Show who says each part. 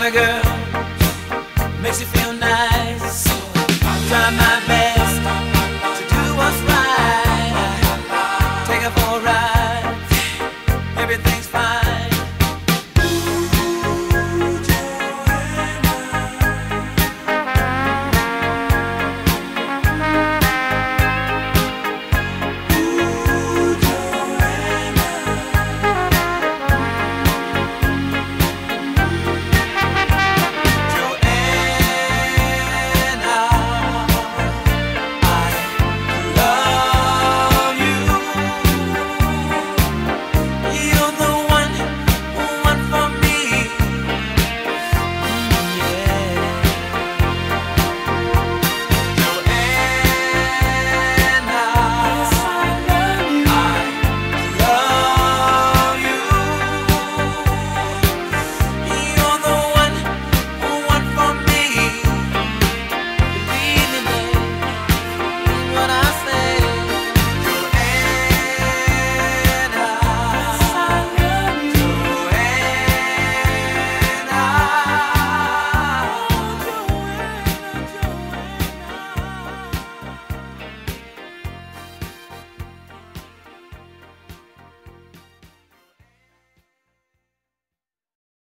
Speaker 1: kind of girl makes you feel nice.